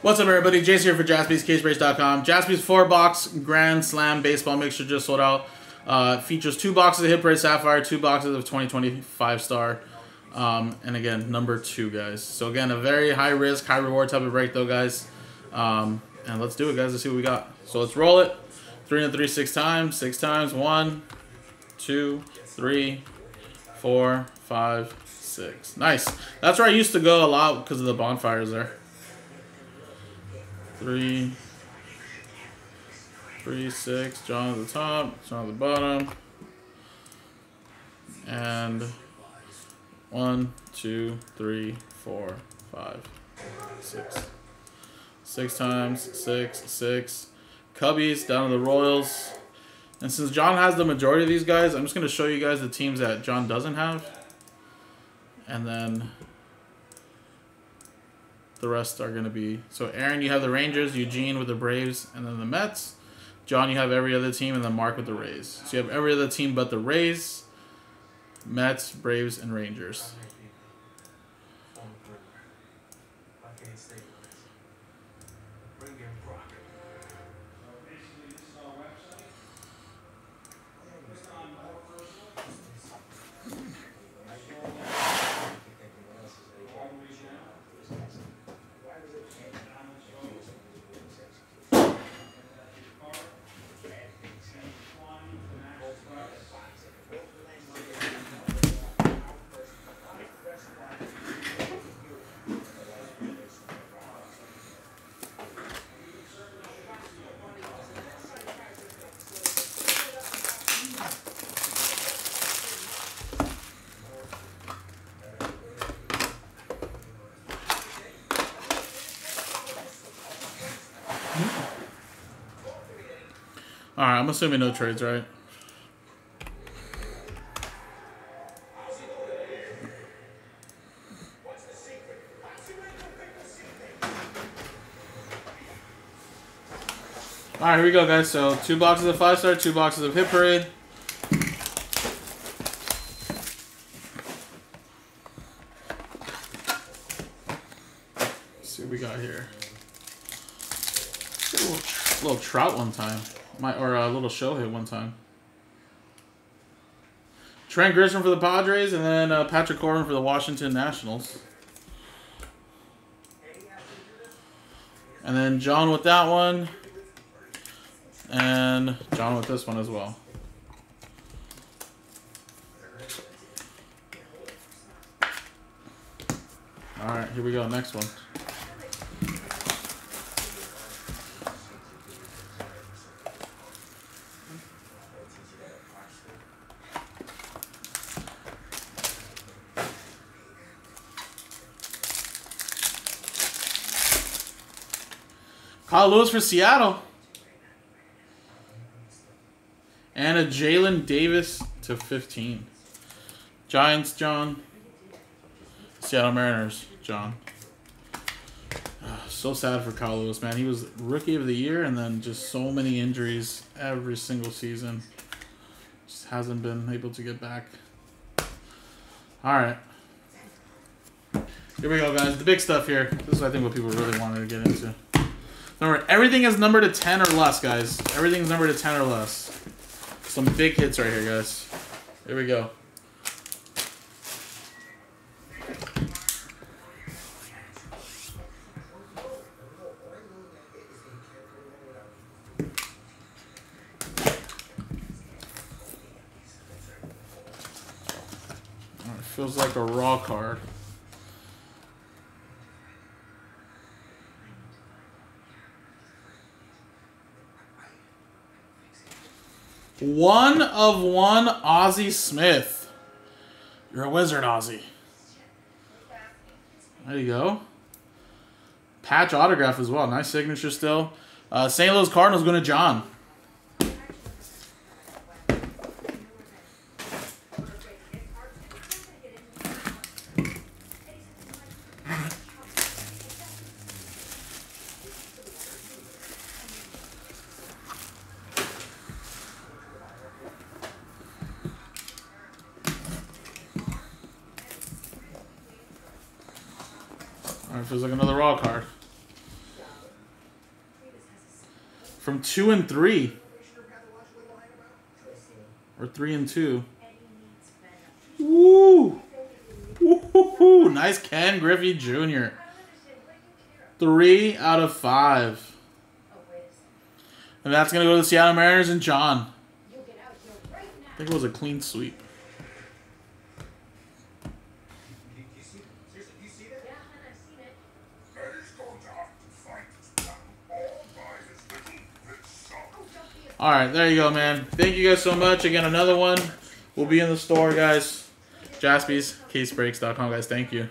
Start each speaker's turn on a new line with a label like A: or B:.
A: What's up, everybody? Jason here for JaspysCaseBreaks.com. Jaspys 4-box Grand Slam Baseball Mixer just sold out. Uh, features two boxes of Hit Parade Sapphire, two boxes of 2020 5-Star, um, and again, number two, guys. So again, a very high-risk, high-reward type of break, though, guys. Um, and let's do it, guys. Let's see what we got. So let's roll it. Three and three, six times. Six times. One, two, three, four, five, six. Nice. That's where I used to go a lot because of the bonfires there. Three, three, six. John at the top, John at the bottom. And one, two, three, four, five, six. Six times, six, six. Cubbies down to the Royals. And since John has the majority of these guys, I'm just going to show you guys the teams that John doesn't have. And then the rest are going to be... So, Aaron, you have the Rangers, Eugene with the Braves, and then the Mets. John, you have every other team, and then Mark with the Rays. So, you have every other team but the Rays, Mets, Braves, and Rangers. Alright, I'm assuming no trades, right? Alright, here we go, guys. So, two boxes of 5-star, two boxes of Hit Parade. Let's see what we got here. A little, Trout one time. My, or a little show hit one time. Trent Grisham for the Padres, and then uh, Patrick Corbin for the Washington Nationals. And then John with that one. And John with this one as well. Alright, here we go. Next one. Kyle Lewis for Seattle. And a Jaylin Davis to 15. Giants, John. Seattle Mariners, John. Oh, so sad for Kyle Lewis, man. He was rookie of the year and then just so many injuries every single season. Just hasn't been able to get back. All right. Here we go, guys. The big stuff here. This is, I think, what people really wanted to get into. Remember, everything is numbered to 10 or less, guys. Everything's numbered to 10 or less. Some big hits right here, guys. Here we go. Feels like a raw card. One of one, Ozzie Smith. You're a wizard, Ozzie. There you go. Patch autograph as well. Nice signature still. Uh, St. Louis Cardinals going to John. Alright, feels like another raw card. from two and three. Or three and two. Woo! Woo! Nice Ken Griffey Jr. Three out of five. And that's going to go to the Seattle Mariners and John. I think it was a clean sweep. All right, there you go, man. Thank you guys so much. Again, another one will be in the store, guys. JaspysCaseBreaks.com, guys. Thank you.